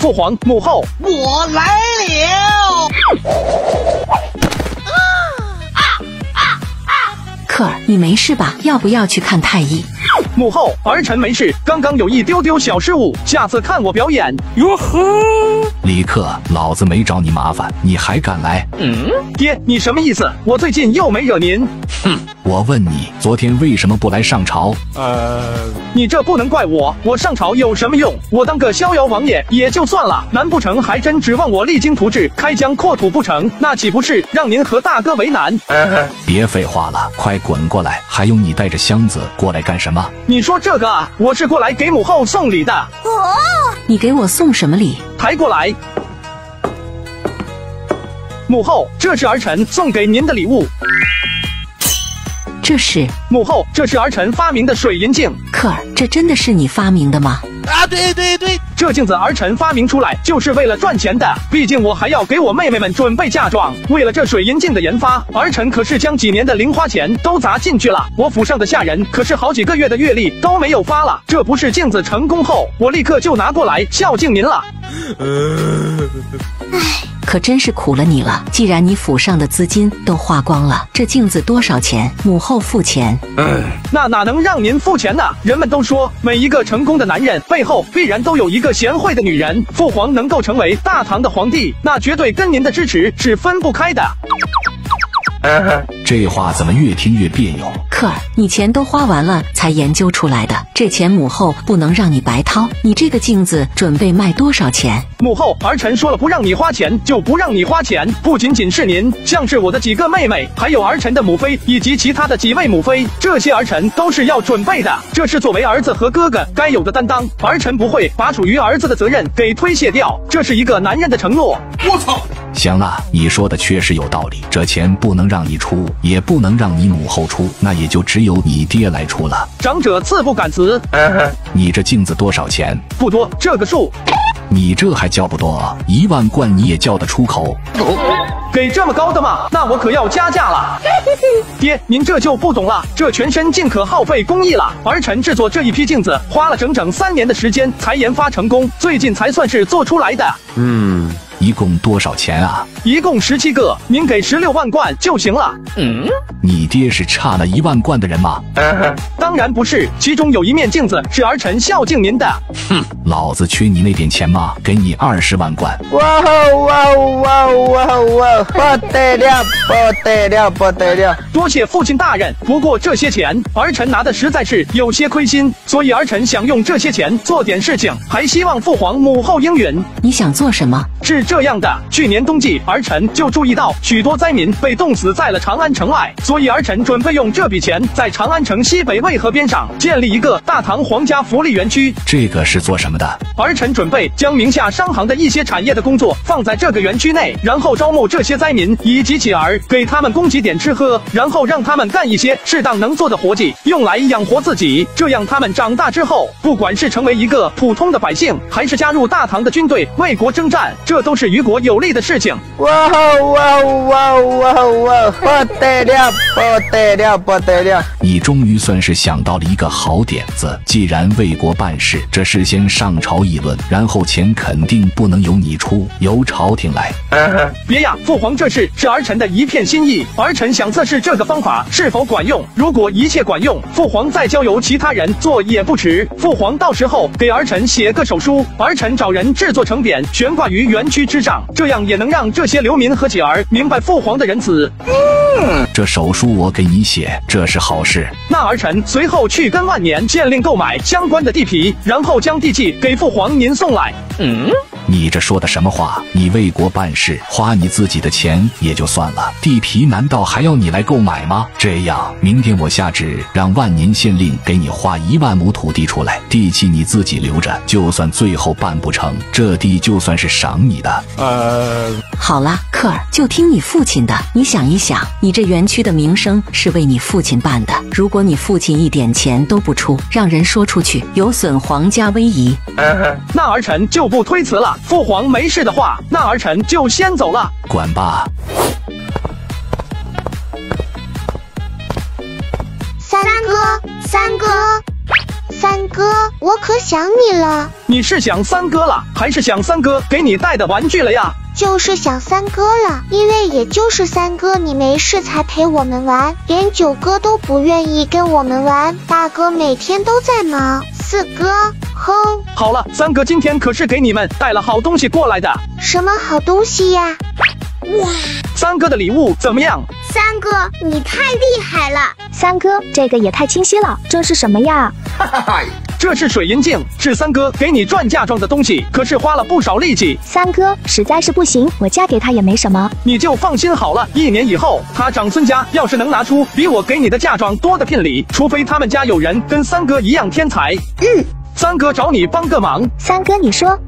父皇母后，我来了。克尔，你没事吧？要不要去看太医？母后，儿臣没事，刚刚有一丢丢小失误，下次看我表演。哟呵，李克，老子没找你麻烦，你还敢来？嗯爹，你什么意思？我最近又没惹您。我问你，昨天为什么不来上朝？呃，你这不能怪我，我上朝有什么用？我当个逍遥王爷也就算了，难不成还真指望我励精图治、开疆扩土不成？那岂不是让您和大哥为难？别废话了，快滚过来！还有你带着箱子过来干什么？你说这个啊，我是过来给母后送礼的。哦你给我送什么礼？抬过来。母后，这是儿臣送给您的礼物。这是母后，这是儿臣发明的水银镜。克儿，这真的是你发明的吗？啊，对对对，这镜子儿臣发明出来就是为了赚钱的，毕竟我还要给我妹妹们准备嫁妆。为了这水银镜的研发，儿臣可是将几年的零花钱都砸进去了。我府上的下人可是好几个月的月例都没有发了。这不是镜子成功后，我立刻就拿过来孝敬您了。可真是苦了你了。既然你府上的资金都花光了，这镜子多少钱？母后付钱。嗯那哪能让您付钱呢？人们都说，每一个成功的男人背后必然都有一个贤惠的女人。父皇能够成为大唐的皇帝，那绝对跟您的支持是分不开的。这话怎么越听越别扭？克尔，你钱都花完了才研究出来的，这钱母后不能让你白掏。你这个镜子准备卖多少钱？母后，儿臣说了不让你花钱，就不让你花钱。不仅仅是您，像是我的几个妹妹，还有儿臣的母妃以及其他的几位母妃，这些儿臣都是要准备的。这是作为儿子和哥哥该有的担当，儿臣不会把属于儿子的责任给推卸掉。这是一个男人的承诺。我操！行了，你说的确实有道理，这钱不能让你出，也不能让你母后出，那也就只有你爹来出了。长者自不敢辞，你这镜子多少钱？不多，这个数你这还叫不多？一万贯你也叫得出口？给这么高的吗？那我可要加价了。爹，您这就不懂了，这全身尽可耗费工艺了。儿臣制作这一批镜子花了整整三年的时间才研发成功，最近才算是做出来的。一共多少钱啊？一共十七个，您给十六万贯就行了。嗯你爹是差那一万贯的人吗？当然不是，其中有一面镜子是儿臣孝敬您的。哼，老子缺你那点钱吗？给你二十万贯。哇哦哇哦哇哦哇哦哇哦，不得了，不得了，不得了！多谢父亲大人，不过这些钱儿臣拿的实在是有些亏心，所以儿臣想用这些钱做点事情，还希望父皇母后应允。你想做什么？是这样的，去年冬季，儿臣就注意到许多灾民被冻死在了长安城外，所以儿臣准备用这笔钱在长安城西北渭河边上建立一个大唐皇家福利园区。这个是做什么的？儿臣准备将名下商行的一些产业的工作放在这个园区内，然后招募这些灾民以及乞儿，给他们供给点吃喝，然后让他们干一些适当能做的活计，用来养活自己。这样他们长大之后，不管是成为一个普通的百姓，还是加入大唐的军队为国征战，这都是于国有利的事情。哇哦哇哦哇哦哇哦哇哦，不得了，不得了，不得了！你终于算是想到了一个好点子。既然为国办事，这事先上朝议论，然后钱肯定不能由你出，由朝廷来。别呀，父皇，这事是儿臣的一片心意，儿臣想测试这个方法是否管用。如果一切管用，父皇再交由其他人做也不迟。父皇到时候给儿臣写个手书，儿臣找人制作成匾，悬挂于园区之上，这样也能让这些流民和乞儿明白父皇的仁慈。嗯这手书我给你写，这是好事。那儿臣随后去跟万年县令购买相关的地皮，然后将地契给父皇您送来。嗯你这说的什么话？你为国办事，花你自己的钱也就算了，地皮难道还要你来购买吗？这样，明天我下旨让万年县令给你划一万亩土地出来，地契你自己留着，就算最后办不成，这地就算是赏你的。呃，好了，克尔，就听你父亲的。你想一想，你这园区的名声是为你父亲办的，如果你父亲一点钱都不出，让人说出去，有损皇家威仪。那儿臣就不推辞了。父皇没事的话，那儿臣就先走了。管吧。三哥，三哥，三三哥，我可想你了，你是想三哥了，还是想三哥给你带的玩具了呀？就是想三哥了，因为也就是三哥你没事才陪我们玩，连九哥都不愿意跟我们玩，大哥每天都在忙。四哥，哼，好了，三哥今天可是给你们带了好东西过来的。什么好东西呀？哇三哥的礼物怎么样？三哥，你太厉害了！三哥，这个也太清晰了，这是什么呀？这是水银镜，是三哥给你赚嫁妆的东西，可是花了不少力气。三哥实在是不行，我嫁给他也没什么。你就放心好了，一年以后他长孙家要是能拿出比我给你的嫁妆多的聘礼，除非他们家有人跟三哥一样天才。嗯，三哥找你帮个忙，三哥，你说